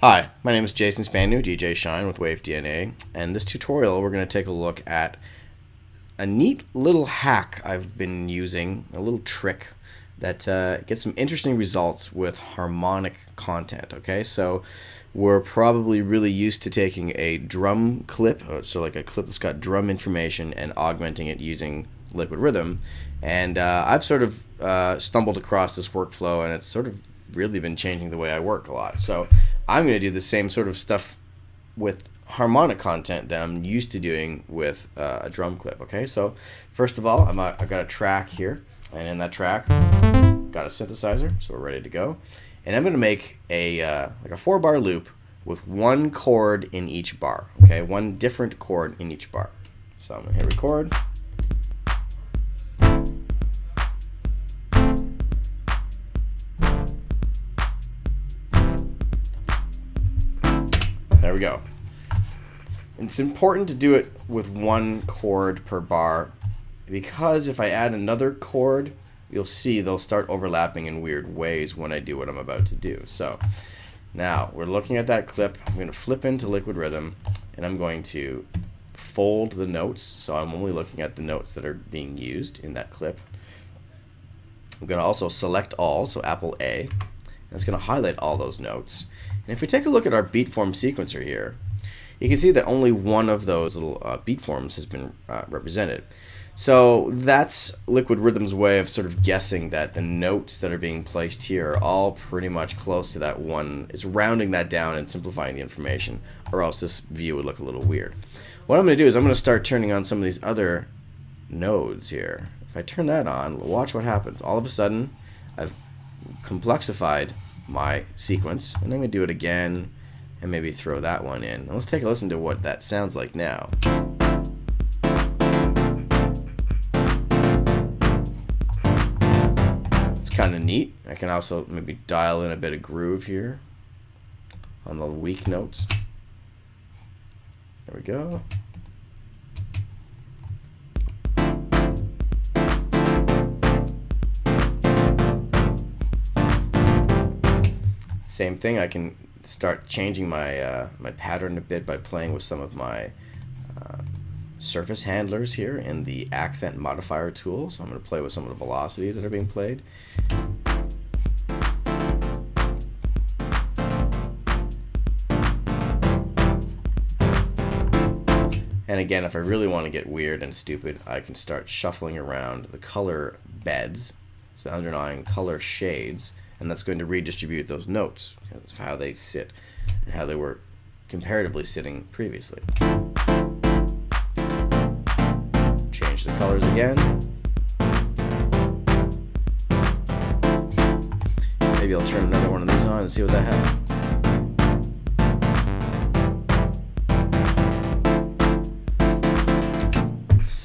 Hi, my name is Jason Spanu, DJ Shine with WaveDNA, and this tutorial we're going to take a look at a neat little hack I've been using, a little trick that uh, gets some interesting results with harmonic content. Okay, so we're probably really used to taking a drum clip, uh, so like a clip that's got drum information, and augmenting it using Liquid Rhythm. And uh, I've sort of uh, stumbled across this workflow, and it's sort of really been changing the way I work a lot. So I'm going to do the same sort of stuff with harmonic content that I'm used to doing with uh, a drum clip. Okay, so first of all, I'm a, I've got a track here, and in that track, got a synthesizer, so we're ready to go. And I'm going to make a uh, like a four bar loop with one chord in each bar. Okay, one different chord in each bar. So I'm going to hit record. There we go. It's important to do it with one chord per bar because if I add another chord, you'll see they'll start overlapping in weird ways when I do what I'm about to do. So now we're looking at that clip. I'm going to flip into Liquid Rhythm and I'm going to fold the notes. So I'm only looking at the notes that are being used in that clip. I'm going to also select all, so Apple A. And it's going to highlight all those notes. And if we take a look at our beatform sequencer here, you can see that only one of those little uh, beat forms has been uh, represented. So that's Liquid Rhythm's way of sort of guessing that the notes that are being placed here are all pretty much close to that one. It's rounding that down and simplifying the information, or else this view would look a little weird. What I'm going to do is I'm going to start turning on some of these other nodes here. If I turn that on, watch what happens. All of a sudden, I've complexified my sequence, and I'm going to do it again and maybe throw that one in. Now let's take a listen to what that sounds like now. It's kind of neat. I can also maybe dial in a bit of groove here on the weak notes. There we go. Same thing, I can start changing my uh, my pattern a bit by playing with some of my uh, surface handlers here in the accent modifier tool. So I'm going to play with some of the velocities that are being played. And again, if I really want to get weird and stupid, I can start shuffling around the color beds, so underlying color shades, and that's going to redistribute those notes of how they sit and how they were comparatively sitting previously. Change the colors again. Maybe I'll turn another one of these on and see what that happens.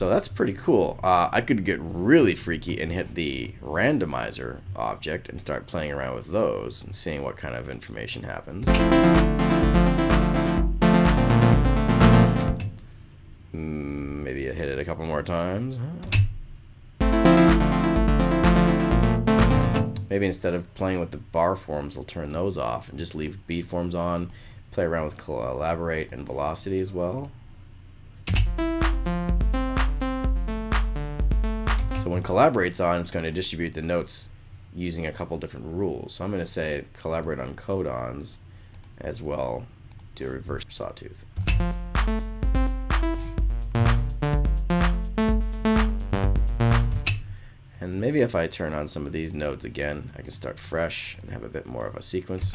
So that's pretty cool. Uh, I could get really freaky and hit the randomizer object and start playing around with those and seeing what kind of information happens. Mm, maybe I hit it a couple more times. Maybe instead of playing with the bar forms, I'll turn those off and just leave beat forms on. Play around with collaborate and velocity as well. When collaborate's on, it's going to distribute the notes using a couple different rules. So I'm going to say collaborate on codons as well a reverse sawtooth. And maybe if I turn on some of these nodes again, I can start fresh and have a bit more of a sequence.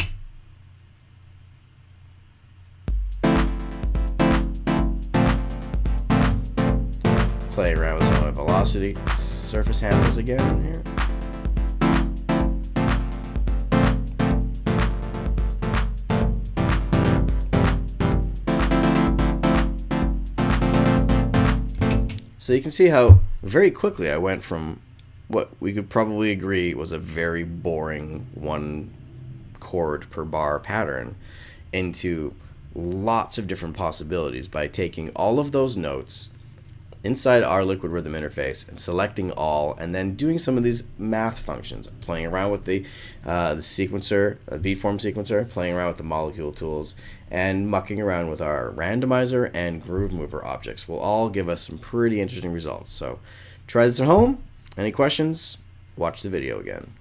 Play around with some of the velocity surface handlers again here. So you can see how very quickly I went from what we could probably agree was a very boring one chord per bar pattern into lots of different possibilities by taking all of those notes inside our liquid rhythm interface and selecting all and then doing some of these math functions playing around with the uh, the sequencer uh, beatform sequencer playing around with the molecule tools and mucking around with our randomizer and groove mover objects will all give us some pretty interesting results. So try this at home. Any questions? Watch the video again